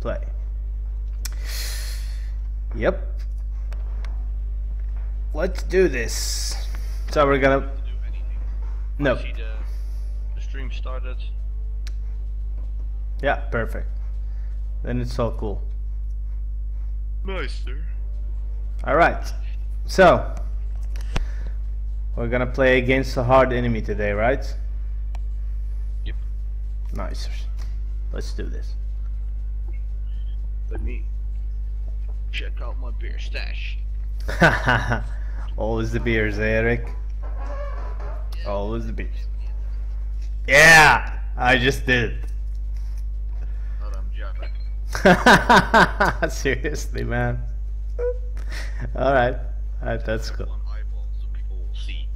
play. Yep. Let's do this. So we're gonna. No. See the, the stream started. Yeah, perfect. Then it's all cool. Nice, sir. Alright. So. We're gonna play against a hard enemy today, right? Yep. Nice. Let's do this. Let me check out my beer stash. Always the beers, eh, Eric. Always the beers. Yeah, I just did. Not I'm joking. Seriously, man. All right, All right, that's cool. One eyeball so people will see.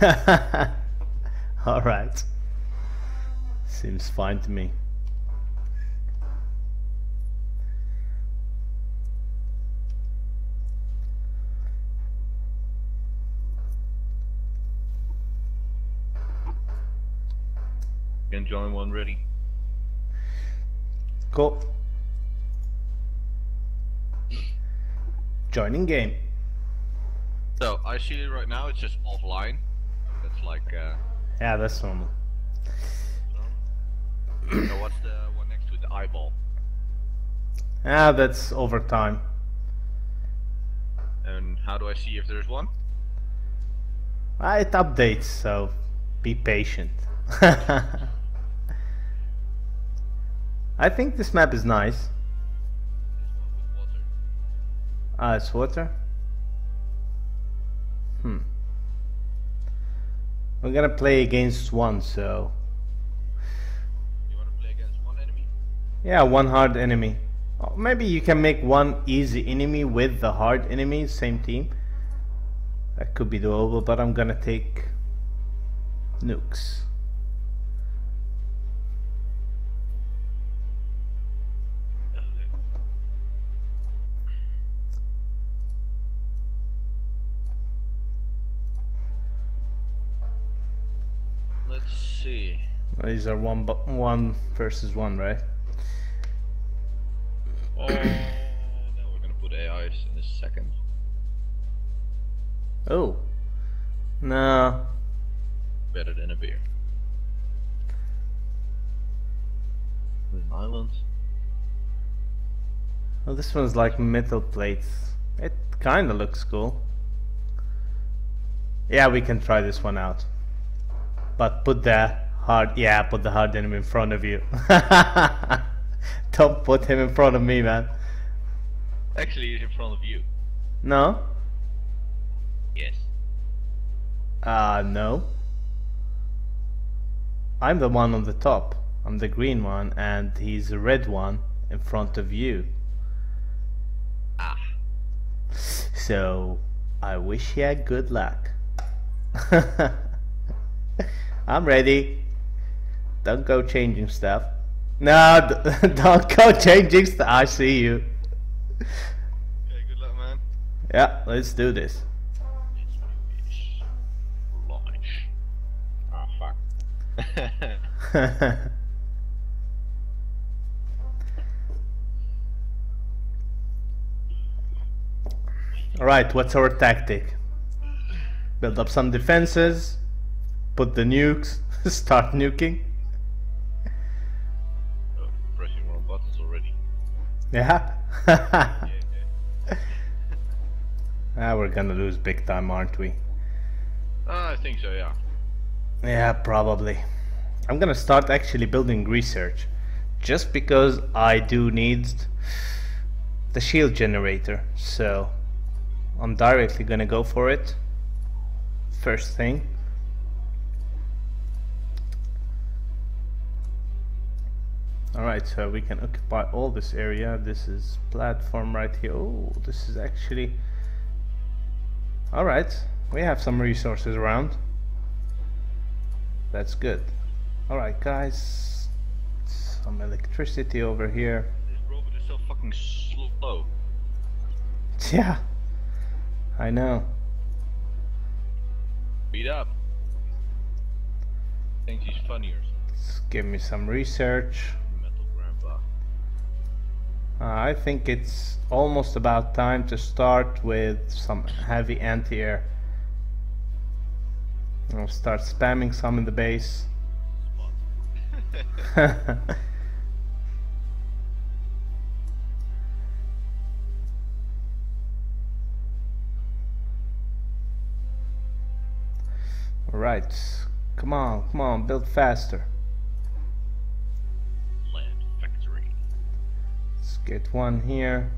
All right. Seems fine to me. Can join one ready. Cool. Joining game. So I see it right now. It's just offline. That's like. Uh, Yeah, that's normal. so what's the one next to the eyeball? Yeah, that's over time. And how do I see if there's one? Ah, It updates, so be patient. I think this map is nice. Ah, it's water. Hmm. We're gonna play against one, so You want to play against one enemy? yeah, one hard enemy. Oh, maybe you can make one easy enemy with the hard enemy, same team. That could be doable, but I'm gonna take nukes. See. Oh, these are one bu- one versus one, right? Oh, now we're gonna put AIs oh. in a second. Oh. No. Better than a beer. An island. Well, this one's like metal plates. It kinda looks cool. Yeah, we can try this one out. But put the hard, yeah, put the hard enemy in front of you. Don't put him in front of me, man. Actually, he's in front of you. No? Yes. Uh, no. I'm the one on the top. I'm the green one, and he's the red one in front of you. Ah. So, I wish you good luck. I'm ready. Don't go changing stuff. No, don't go changing stuff. I see you. Okay, good luck, man. Yeah, let's do this. Launch. Ah, fuck. Alright, what's our tactic? Build up some defenses, put the nukes, start nuking. oh, pressing wrong buttons already. Yeah? Yeah, yeah. ah, we're gonna lose big time, aren't we? Ah, I think so, yeah. Yeah, probably. I'm gonna start actually building research. Just because I do need the shield generator. So I'm directly gonna go for it. First thing. Alright, so we can occupy all this area. This is platform right here. Oh, this is actually... Alright, we have some resources around. That's good. Alright guys, some electricity over here. This robot is so fucking slow. Yeah, I know. Beat up. Thinks he's funny or something. Let's give me some research. Uh, I think it's almost about time to start with some heavy anti-air. I'll start spamming some in the base. Alright, come on, come on, build faster. Get one here.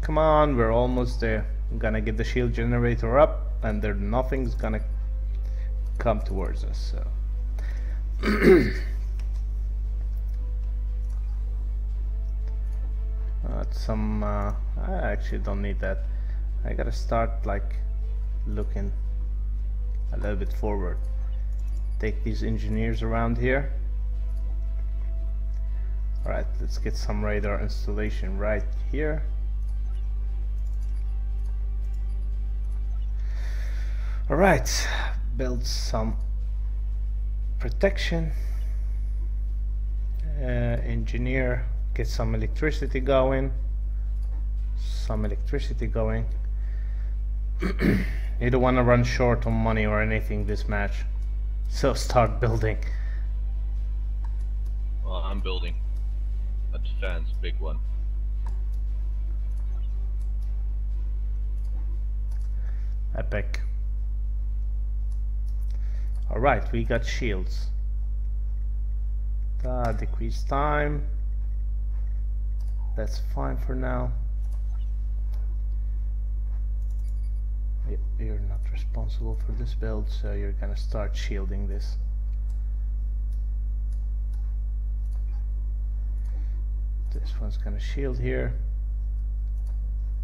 Come on, we're almost there. I'm gonna get the shield generator up, and there nothing's gonna come towards us. So. some. Uh, I actually don't need that. I gotta start like looking a little bit forward. Take these engineers around here. Alright, let's get some radar installation right here. Alright, build some protection. Uh, engineer, get some electricity going. Some electricity going. you don't want to run short on money or anything this match. So start building. Well, I'm building a defense, big one. Epic. Alright, we got shields. Uh, decrease time. That's fine for now. You're not responsible for this build, so you're gonna start shielding this. This one's gonna shield here.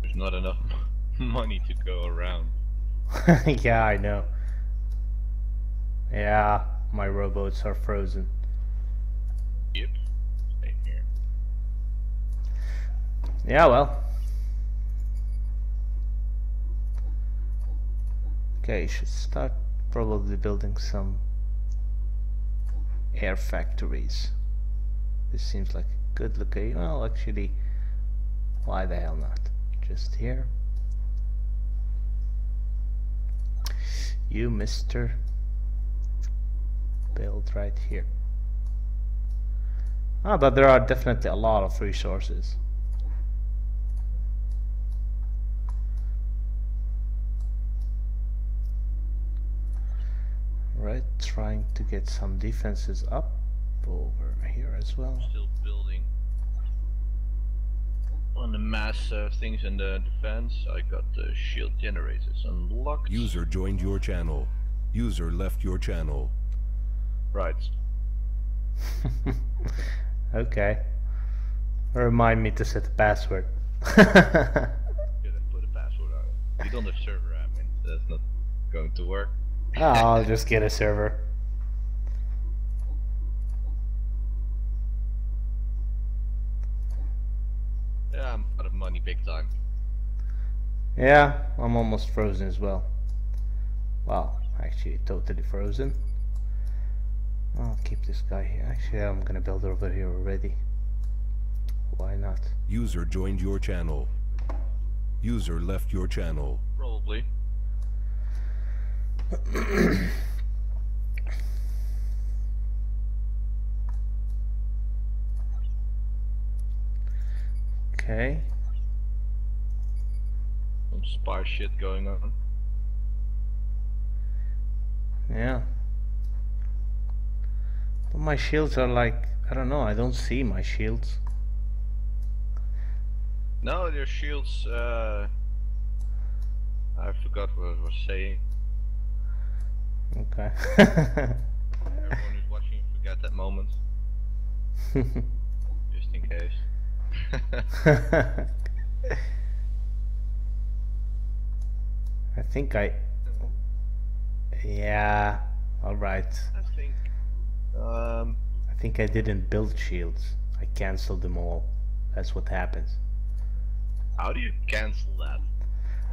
There's not enough money to go around. yeah, I know. Yeah, my robots are frozen. Yep. Stay here. Yeah, well. Okay, you should start probably building some air factories. This seems like a good location. Well, actually, why the hell not? Just here. You, mister. Build right here. Ah, but there are definitely a lot of resources. Right, trying to get some defenses up over here as well. Still building. On the mass uh, things in the defense, I got the shield generators unlocked. User joined your channel. User left your channel. Right. okay. Remind me to set the password. Gonna put a password on it. You don't have server admin. That's not going to work. Ah, I'll just get a server. Um, yeah, I'm out of money big time. Yeah, I'm almost frozen as well. Well, actually, totally frozen. I'll keep this guy here. Actually, I'm gonna build over here already. Why not? User joined your channel. User left your channel. Probably. Okay. Some spy shit going on. Yeah. But my shields are like, I don't know, I don't see my shields. No, their shields, uh... I forgot what I was saying. Okay. Everyone who's watching, forget that moment. Just in case. I think I. Yeah, alright. I think... Um... I think I didn't build shields. I canceled them all. That's what happens. How do you cancel that?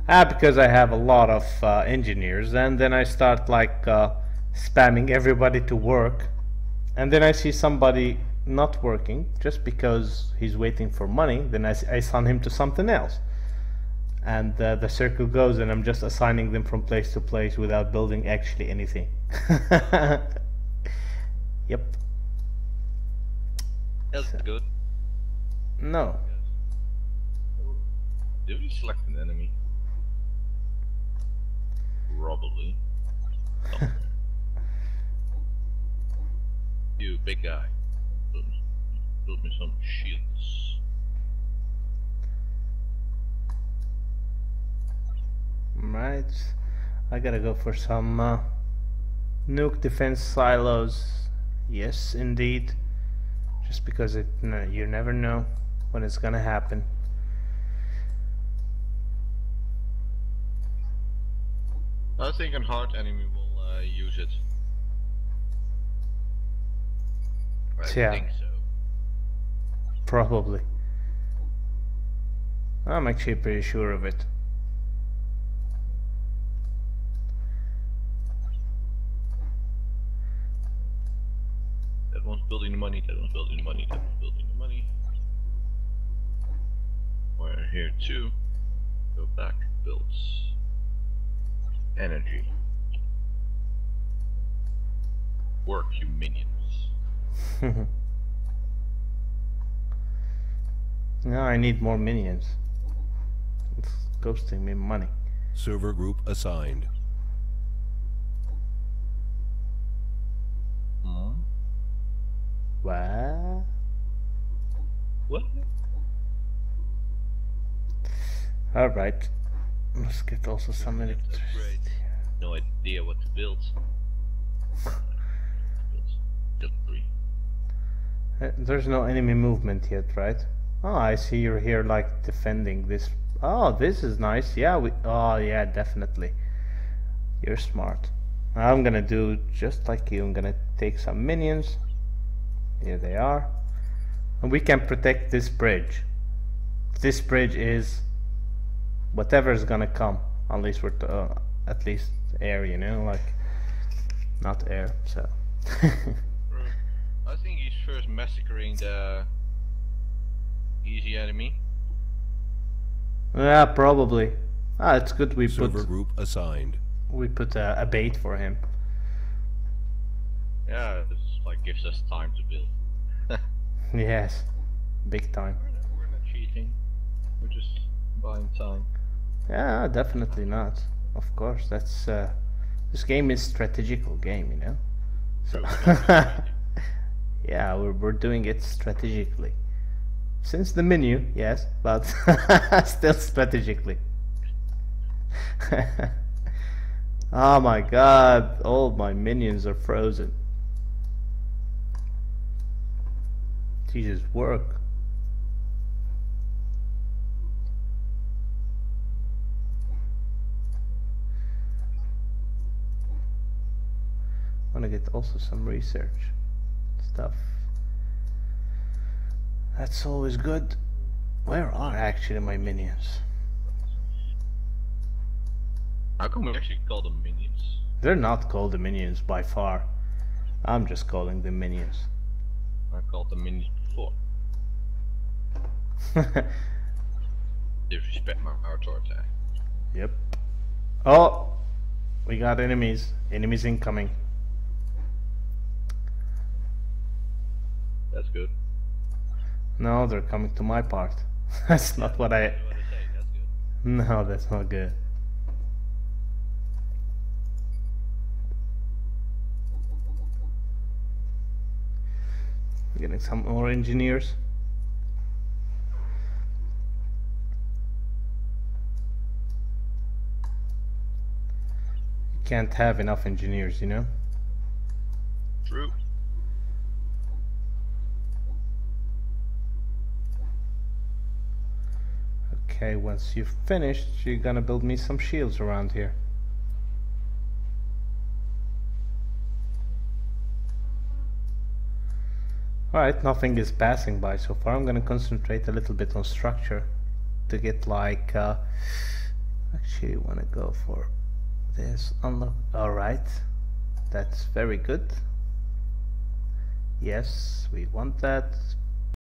Ah, because I have a lot of uh, engineers, and then I start like uh, spamming everybody to work, and then I see somebody not working just because he's waiting for money. Then I, assign him to something else, and uh, the circle goes, and I'm just assigning them from place to place without building actually anything. yep. That's good. No. Did we select an enemy? Probably. You big guy. Build me, some shields. Right. I gotta go for some uh, nuke defense silos. Yes, indeed. Just because it, no, you never know when it's gonna happen. I think a hard enemy will uh, use it. I Yeah. think so. Probably. I'm actually pretty sure of it. That one's building the money, that one's building the money, that one's building the money. We're here too. Go back, builds. Energy. Work, you minions. no, I need more minions. It's costing me money. Server group assigned. Hmm? What? What? Alright. Let's get also some electricity. No idea what to build. Build. Build three. Uh, There's no enemy movement yet, right? Oh, I see you're here like defending this. Oh, this is nice. Yeah, we. Oh, yeah, definitely. You're smart. I'm gonna do just like you. I'm gonna take some minions. Here they are. And we can protect this bridge. This bridge is whatever is gonna come. At least we're uh, at least air, you know, like not air. So. I think he's first massacring the easy enemy. Yeah, probably. Ah, it's good we Server put group assigned. we put a, a bait for him. Yeah, this like gives us time to build. Yes, big time. We're not, we're not cheating. We're just buying time. Yeah, definitely not. Of course, that's uh, this game is strategical game, you know. So yeah, we're we're doing it strategically. Since the menu, yes, but still strategically. oh my god, all my minions are frozen. Jesus, work. I want to get also some research stuff. That's always good. Where are actually my minions? How come we actually call them minions? They're not called the minions by far. I'm just calling them minions. I called them minions before. Disrespect my attack. yep. Oh, we got enemies. Enemies incoming. That's good. No, they're coming to my part. that's not what I. What I say, that's. No, that's not good. Getting some more engineers. You can't have enough engineers, you know? True. Okay, once you've finished, you're gonna build me some shields around here. Alright, nothing is passing by so far. I'm gonna concentrate a little bit on structure to get like, uh, actually wanna go for this unlock. Alright, that's very good. Yes, we want that.